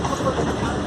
何?